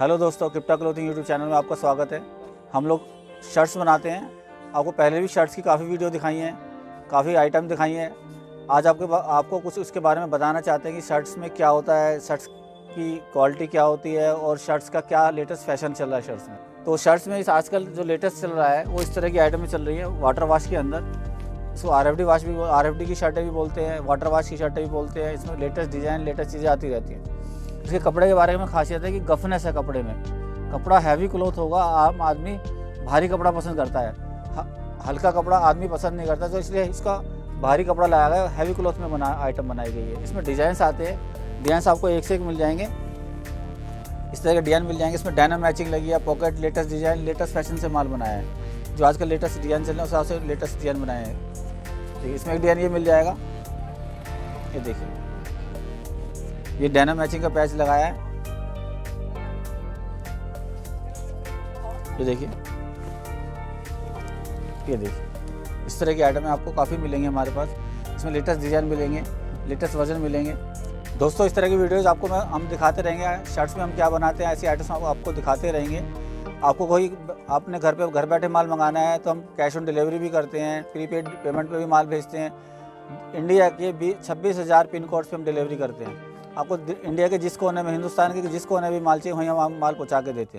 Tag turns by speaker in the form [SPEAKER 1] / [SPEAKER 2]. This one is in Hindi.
[SPEAKER 1] हेलो दोस्तों, क्रिप्टा क्लोथिंग यूट्यूब चैनल में आपका स्वागत है। हम लोग शर्ट्स बनाते हैं। आपको पहले भी शर्ट्स की काफ़ी वीडियो दिखाई हैं, काफ़ी आइटम दिखाई हैं। आज आपके आपको कुछ उसके बारे में बताना चाहते हैं कि शर्ट्स में क्या होता है, शर्ट्स की क्वालिटी क्या होती है और शर्ट्स का क्या लेटेस्ट फ़ैशन चल रहा है शर्ट्स में। तो शर्ट्स में इस आजकल जो लेटेस्ट चल रहा है, वो इस तरह की आइटमें चल रही है, वाटर वाश के अंदर। इसको आर एफ़ डी वाश भी आर एफ़ डी की शर्टें भी बोलते हैं, वाटर वाश की शर्टें भी बोलते हैं। इसमें लेटेस्ट डिज़ाइन, लेटेस्ट चीज़ें आती रहती हैं। इसके कपड़े के बारे में खासियत है कि गफनेस है कपड़े में। कपड़ा हैवी क्लोथ होगा, आम आदमी भारी कपड़ा पसंद करता है। हल्का कपड़ा आदमी पसंद नहीं करता तो इसलिए इसका भारी कपड़ा लाया गया हैवी क्लोथ में बना आइटम बनाई गई है। इसमें डिज़ाइंस आते हैं। डिज़ाइंस आपको एक से एक मिल जाएँगे। इस तरह के डिज़ाइन मिल जाएँगे। इसमें डायना मैचिंग लगी है pocket latest design latest fashion से माल बनाया है। जो आजकल लेटेस्ट डिज़ाइन चल रहे हैं, उस हिसाब से लेटेस्ट डिज़ाइन बनाए हैं। ठीक है इसमें एक डिज़ाइन ये मिल जाएगा। ये देखिए। ये डायना मैचिंग का पैच लगाया है। ये देखिए। ये देखिए। इस तरह की आइटम आपको काफ़ी मिलेंगे हमारे पास। इसमें लेटेस्ट डिज़ाइन मिलेंगे लेटेस्ट वर्जन मिलेंगे। दोस्तों, इस तरह की वीडियोस आपको मैं, हम दिखाते रहेंगे। शर्ट्स में हम क्या बनाते हैं, ऐसी आइटम्स आपको आपको दिखाते रहेंगे। आपको कोई, आपने घर पे, घर बैठे माल मंगाना है तो हम कैश ऑन डिलीवरी भी करते हैं प्रीपेड पेमेंट पे भी माल भेजते हैं। इंडिया के छब्बीस हज़ार पिन कोड्स पे हम डिलीवरी करते हैं। आपको इंडिया के जिस कोने में, हिंदुस्तान के जिस कोने भी माल चाहिए वहीं हम माल पहुँचा के देते हैं।